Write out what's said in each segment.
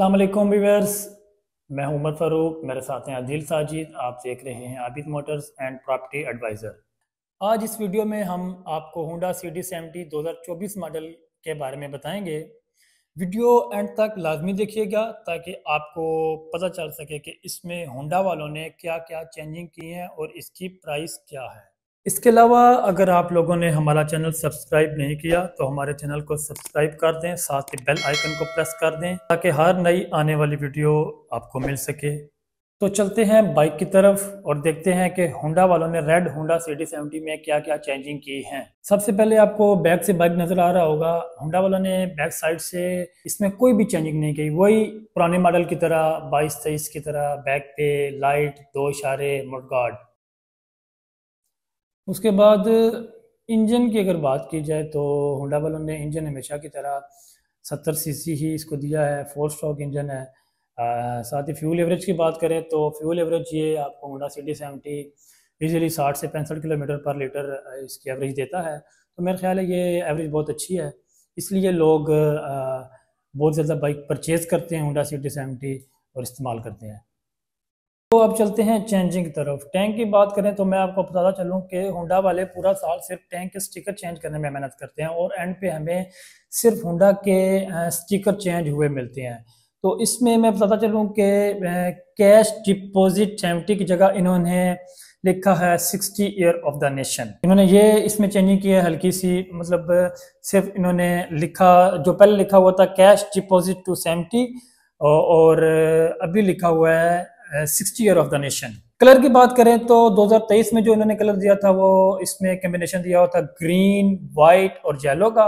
अस्सलाम वालेकुम मैं उमर फ़ारूक, मेरे साथ हैं आदिल साजिद, आप देख रहे हैं Abid motors and property advisor. आज इस वीडियो में हम आपको होंडा सी डी सेवेंटी दो हज़ार चौबीस मॉडल के बारे में बताएँगे। वीडियो एंड तक लाजमी देखिएगा ताकि आपको पता चल सके कि इसमें होंडा वालों ने क्या क्या चेंजिंग की हैं और इसकी प्राइस क्या है। इसके अलावा अगर आप लोगों ने हमारा चैनल सब्सक्राइब नहीं किया तो हमारे चैनल को सब्सक्राइब कर दें, साथ ही बेल आइकन को प्रेस कर दें, ताकि हर नई आने वाली वीडियो आपको मिल सके। तो चलते हैं बाइक की तरफ़ और देखते हैं कि होंडा वालों ने रेड होंडा सी सेवेंटी में क्या क्या चेंजिंग की है। सबसे पहले आपको बैक से बाइक नज़र आ रहा होगा। होंडा वालों ने बैक साइड से इसमें कोई भी चेंजिंग नहीं की। वही पुराने मॉडल की तरह बाईस तेईस की तरह बैक पे लाइट दो इशारे मुडगार्ड उसके बाद इंजन की अगर बात की जाए तो होंडा वालों ने इंजन हमेशा की तरह सत्तर सीसी ही इसको दिया है फोर स्ट्रोक इंजन है। आ, साथ ही फ्यूल एवरेज की बात करें तो फ्यूल एवरेज ये आपको Honda C D seventy easily साठ से पैंसठ किलोमीटर पर लीटर इसकी एवरेज देता है। तो मेरा ख्याल है ये एवरेज बहुत अच्छी है। इसलिए लोग आ, बहुत ज़्यादा बाइक परचेज़ करते हैं होंडा सी डी सेवेंटी और इस्तेमाल करते हैं। तो अब चलते हैं चेंजिंग की तरफ़। टैंक की बात करें तो मैं आपको बताता चलूँ कि होंडा वाले पूरा साल सिर्फ़ टैंक के स्टिकर चेंज करने में मेहनत करते हैं और एंड पे हमें सिर्फ़ होंडा के स्टिकर चेंज हुए मिलते हैं। तो इसमें मैं बताता चलूँ कि कैश डिपॉजिट सेवेंटी की जगह इन्होंने लिखा है sixty year of the nation इन्होंने ये इसमें चेंजिंग की है, हल्की सी मतलब सिर्फ़ इन्होंने लिखा, जो पहले लिखा हुआ था कैश डिपॉजिट टू सेवेंटी और अभी लिखा हुआ है sixty year of the nation colour की बात करें तो 2023 में जो इन्होंने कलर दिया था वो इसमें कम्बिनेशन दिया हुआ था ग्रीन वाइट और येलो का।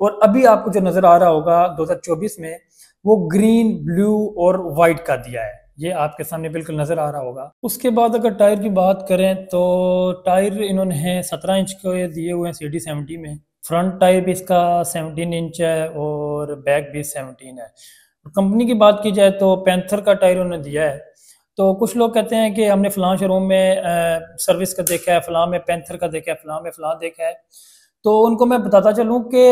और अभी आपको जो नज़र आ रहा होगा 2024 में वो ग्रीन ब्लू और वाइट का दिया है। ये आपके सामने बिल्कुल नज़र आ रहा होगा। उसके बाद अगर टायर की बात करें तो टायर इन्होंने सत्रह इंच के दिए हुए हैं सी डी सेवेंटी में। फ्रंट टायर भी इसका सेवनटीन इंच है और बैक भी सेवनटीन है। कंपनी की बात की जाए तो पैंथर का टायर उन्होंने दिया है। तो कुछ लोग कहते हैं कि हमने फलां शोरूम में आ, सर्विस का देखा है फलां में पेंथर का देखा है फलां में फलां देखा है। तो उनको मैं बताता चलूँ कि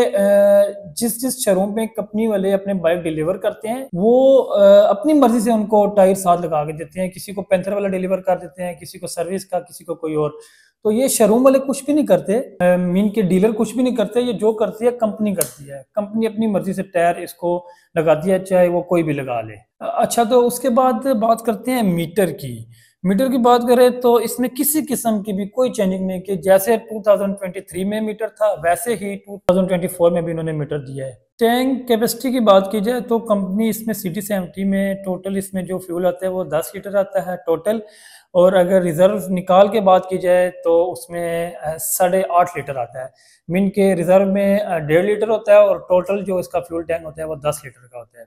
जिस जिस शोरूम में कंपनी वाले अपने बाइक डिलीवर करते हैं वो अपनी मर्ज़ी से उनको टायर साथ लगा के देते हैं। किसी को पेंथर वाला डिलीवर कर देते हैं किसी को सर्विस का किसी को कोई और। तो ये शोरूम वाले कुछ भी नहीं करते मीन के डीलर कुछ भी नहीं करते, ये जो करती है कंपनी करती है। कंपनी अपनी मर्ज़ी से टायर इसको लगाती है चाहे वो कोई भी लगा ले। अच्छा तो उसके बाद बात करते हैं मीटर की। मीटर की बात करें तो इसमें किसी किस्म की भी कोई चेंजिंग नहीं की जैसे 2023 में मीटर था, वैसे ही 2024 में भी इन्होंने मीटर दिया है। टैंक कैपेसिटी की बात की जाए तो कंपनी इसमें सिटी टी में टोटल इसमें जो फ्यूल आता है वो 10 लीटर आता है टोटल और अगर रिज़र्व निकाल के बात की जाए तो उसमें साढ़े आठ लीटर आता है। मिन के रिज़र्व में डेढ़ लीटर होता है और टोटल जो इसका फ्यूल टैंक होता है वो दस लीटर का होता है।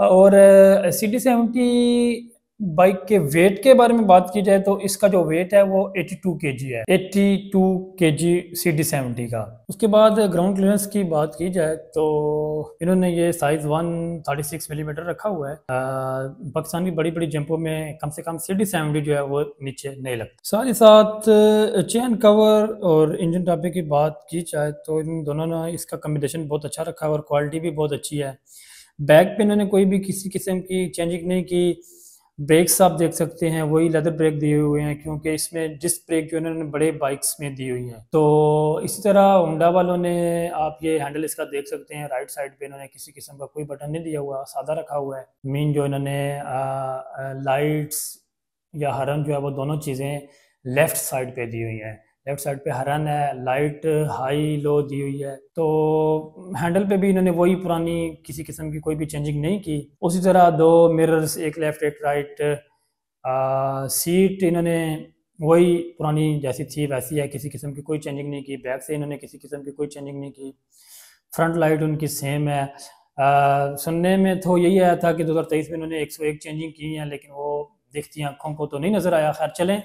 और सी डी सेवेंटी बाइक के वेट के बारे में बात की जाए तो इसका जो वेट है वो 82 केजी है। 82 केजी सी डी सेवेंटी का। उसके बाद ग्राउंड क्लियरेंस की बात की जाए तो इन्होंने ये साइज़ 136 मिलीमीटर रखा हुआ है। पाकिस्तान की बड़ी बड़ी जंपों में कम से कम सी डी सेवेंटी जो है वो नीचे नहीं लगता। साथ ही साथ चेन कवर और इंजन टापे की बात की जाए तो इन दोनों ने इसका कम्बिनेशन बहुत अच्छा रखा है और क्वालिटी भी बहुत अच्छी है। बैक पे इन्होंने कोई भी किसी किस्म की चेंजिंग नहीं की। ब्रेक्स आप देख सकते हैं, वही लेदर ब्रेक दिए हुए हैं, क्योंकि इसमें डिस्क ब्रेक जो इन्होंने बड़े बाइक्स में दी हुई है। तो इसी तरह होंडा वालों ने आप ये हैंडल इसका देख सकते हैं राइट साइड पे इन्होंने किसी किस्म का कोई बटन नहीं दिया हुआ, सादा रखा हुआ है। मेन जो इन्होंने लाइट्स या हरन जो है वो दोनों चीज़ें लेफ़्ट साइड पे दी हुई हैं। लेफ़्ट साइड पे हरन है लाइट हाई लो दी हुई है। तो हैंडल पे भी इन्होंने वही पुरानी किसी किस्म की कोई भी चेंजिंग नहीं की। उसी तरह दो मिरर्स एक लेफ़्ट एक राइट। आ, सीट इन्होंने वही पुरानी जैसी थी वैसी है किसी किस्म की कोई चेंजिंग नहीं की। बैक से इन्होंने किसी किस्म की कोई चेंजिंग नहीं की। फ्रंट लाइट उनकी सेम है। आ, सुनने में तो यही आया था कि दो हज़ार तेईस में इन्होंने एक सौ एक चेंजिंग की है लेकिन वो देखती आँखों को तो नहीं नज़र आया। खैर चलें।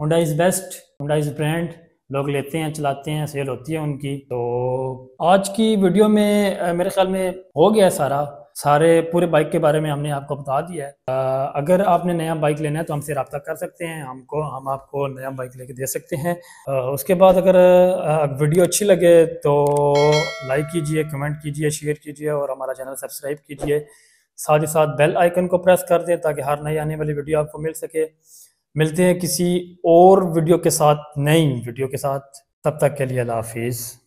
Honda is best Honda is brand लोग लेते हैं चलाते हैं सेल होती है उनकी। तो आज की वीडियो में मेरे ख्याल में हो गया है सारा। सारे पूरे बाइक के बारे में हमने आपको बता दिया है। अगर आपने नया बाइक लेना है तो हमसे रब्ता कर सकते हैं। हमको हम आपको नया बाइक लेके दे सकते हैं। आ, उसके बाद अगर आ, वीडियो अच्छी लगे तो लाइक कीजिए कमेंट कीजिए शेयर कीजिए और हमारा चैनल सब्सक्राइब कीजिए। साथ ही साथ बेल आइकन को प्रेस कर दें ताकि हर नई आने वाली वीडियो आपको मिल सके। मिलते हैं किसी और वीडियो के साथ, नई वीडियो के साथ। तब तक के लिए अल्लाह हाफिज़।